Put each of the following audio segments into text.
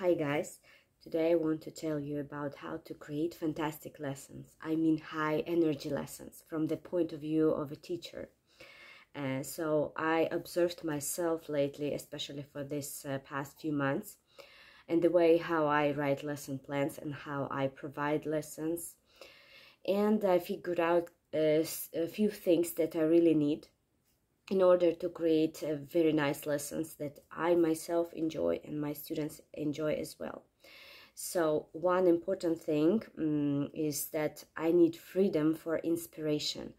Hi guys, today I want to tell you about how to create fantastic lessons. I mean high energy lessons from the point of view of a teacher. Uh, so I observed myself lately, especially for this uh, past few months, and the way how I write lesson plans and how I provide lessons. And I figured out uh, a few things that I really need in order to create uh, very nice lessons that I myself enjoy and my students enjoy as well. So one important thing um, is that I need freedom for inspiration.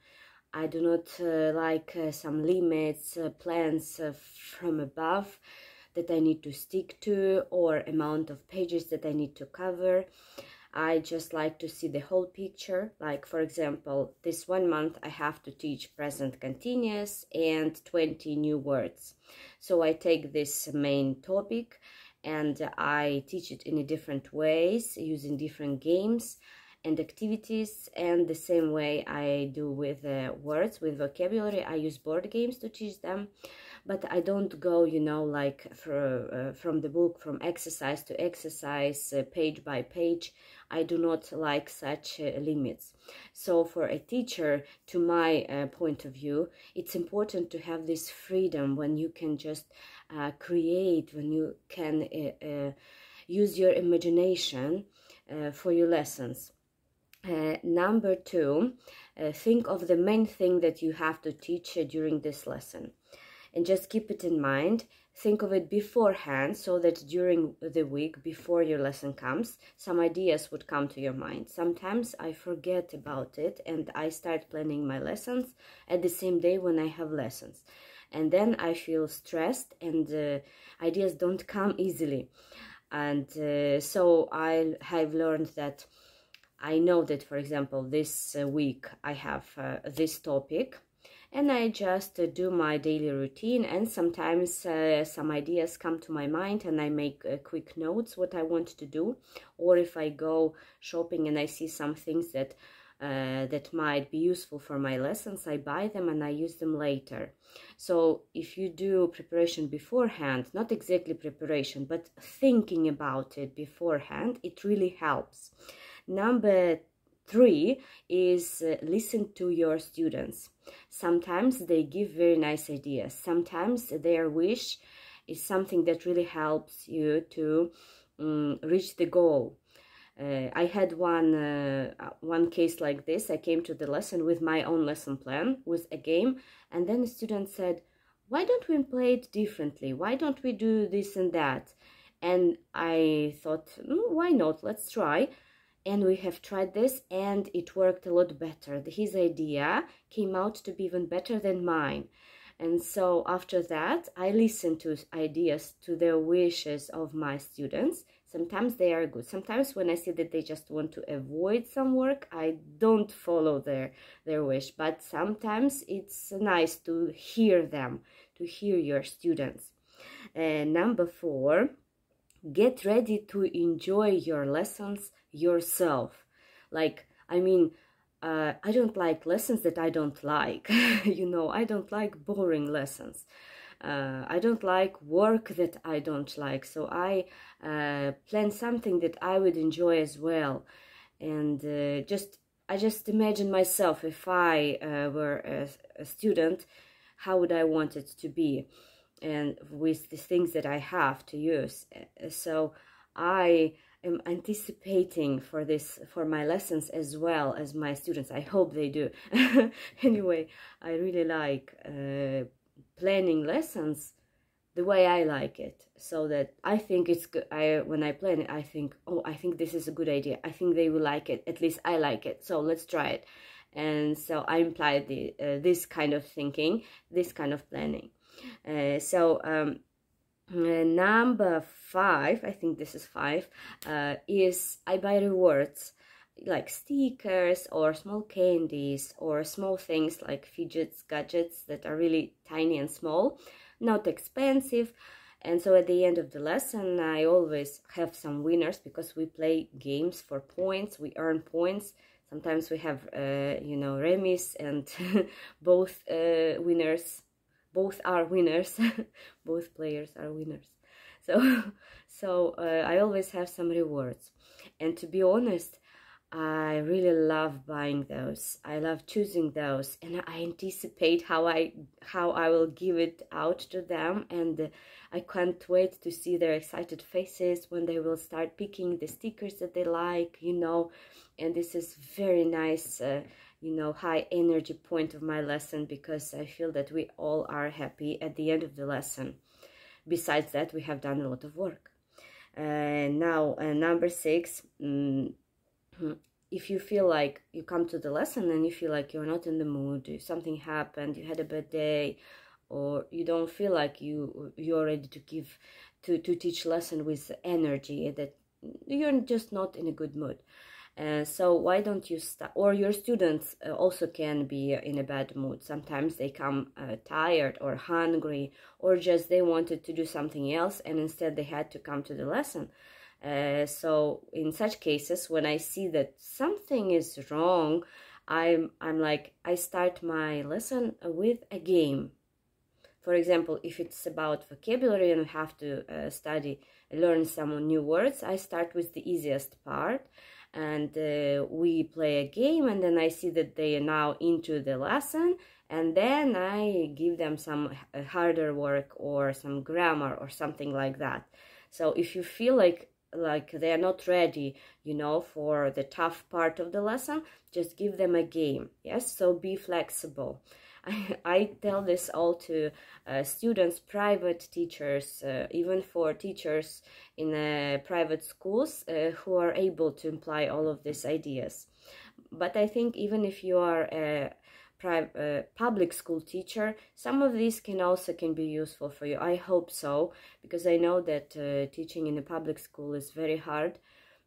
I do not uh, like uh, some limits, uh, plans uh, from above that I need to stick to or amount of pages that I need to cover. I just like to see the whole picture. Like, for example, this one month I have to teach present continuous and 20 new words. So I take this main topic and I teach it in different ways using different games and activities and the same way I do with uh, words, with vocabulary. I use board games to teach them but I don't go, you know, like for, uh, from the book, from exercise to exercise, uh, page by page. I do not like such uh, limits. So for a teacher, to my uh, point of view, it's important to have this freedom when you can just uh, create, when you can uh, use your imagination for your lessons. number two, think of the main thing that you have to teach during this lesson and just keep it in mind. Think of it beforehand so that during the week before your lesson comes some ideas would come to your mind. Sometimes i forget about it and i start planning my lessons at the same day when i have lessons. And then i feel stressed and uh, ideas don't come easily. And uh, so i have learned that i know that for example this uh, week i have uh, this topic and I just do my daily routine and sometimes uh, some ideas come to my mind and I make uh, quick notes what I want to do. Or if I go shopping and I see some things that uh, that might be useful for my lessons I buy them and I use them later. So if you do preparation beforehand not exactly preparation but thinking about it beforehand it really helps. Number Three is uh, listen to your students. Sometimes they give very nice ideas. Sometimes their wish is something that really helps you to um, reach the goal. Uh, I had one uh, one case like this. I came to the lesson with my own lesson plan with a game, and then the student said, "Why don't we play it differently? Why don't we do this and that?" And I thought, mm, "Why not? Let's try." And we have tried this and it worked a lot better. His idea came out to be even better than mine. And so after that, I listen to ideas, to the wishes of my students. Sometimes they are good. Sometimes when I see that they just want to avoid some work, I don't follow their, their wish. But sometimes it's nice to hear them, to hear your students. And number four, get ready to enjoy your lessons yourself. Like i mean uh, i don't like lessons that i don't like. You know i don't like boring lessons. Uh, i don't like work that i don't like. So i uh, plan something that i would enjoy as well. And uh, just i just imagine myself if i uh, were a, a student how would i want it to be? And with the things that I have to use. So I am anticipating for this for my lessons as well as my students. I hope they do. anyway, I really like uh, planning lessons the way I like it so that I think it's good. I when I plan it I think oh I think this is a good idea. I think they will like it. At least I like it. So let's try it. And so I imply the uh, this kind of thinking this kind of planning. Uh, so um, number five, I think this is five, uh, is I buy rewards like stickers or small candies or small things like fidgets, gadgets that are really tiny and small, not expensive. And so at the end of the lesson, I always have some winners because we play games for points. We earn points. Sometimes we have, uh, you know, remis and both uh, winners both are winners. Both players are winners. So so uh, i always have some rewards. And to be honest I really love buying those. I love choosing those. And I anticipate how I how I will give it out to them. And I can't wait to see their excited faces when they will start picking the stickers that they like, you know. And this is very nice uh, you know high energy point of my lesson because I feel that we all are happy at the end of the lesson. Besides that, we have done a lot of work. Uh, now, uh, number six, um, if you feel like you come to the lesson and you feel like you're not in the mood, something happened, you had a bad day, or you don't feel like you you're ready to give to to teach lesson with energy that you're just not in a good mood. Uh, so why don't you start or your students uh, also can be in a bad mood. Sometimes they come uh, tired or hungry or just they wanted to do something else and instead they had to come to the lesson. Uh, so in such cases, when I see that something is wrong, I'm, I'm like, I start my lesson with a game. For example, if it's about vocabulary and I have to uh, study, learn some new words, I start with the easiest part and uh, we play a game and then I see that they are now into the lesson and then I give them some uh, harder work or some grammar or something like that. So if you feel like like they are not ready you know for the tough part of the lesson just give them a game yes so be flexible I, I tell this all to uh, students private teachers uh, even for teachers in uh, private schools uh, who are able to imply all of these ideas. But i think even if you are a uh, public school teacher some of these can also can be useful for you. I hope so because i know that uh, teaching in a public school is very hard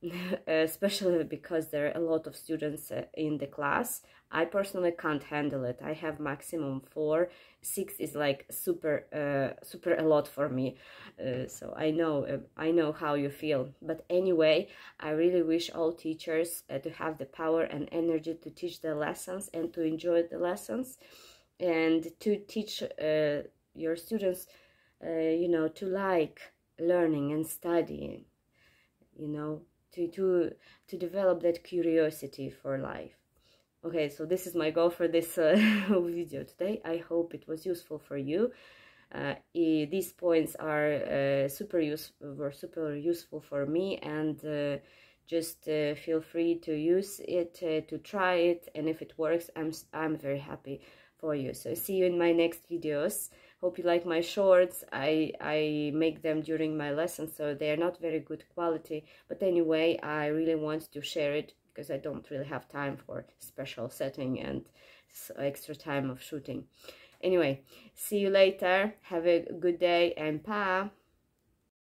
especially because there are a lot of students uh, in the class I personally can't handle it. I have maximum four. Six is like super, uh, super a lot for me. Uh, so I know, uh, I know how you feel. But anyway, I really wish all teachers uh, to have the power and energy to teach the lessons and to enjoy the lessons and to teach uh, your students, you know, to like learning and studying, you know, to, to, to develop that curiosity for life. Okay so this is my goal for this uh, video today. I hope it was useful for you. Uh, these points are uh, super use were super useful for me and uh, just uh, feel free to use it uh, to try it and if it works i'm i'm very happy for you. So see you in my next videos hope you like my shorts i i make them during my lessons so they are not very good quality but anyway i really want to share it because I don't really have time for special setting and extra time of shooting. Anyway, see you later. Have a good day and pa.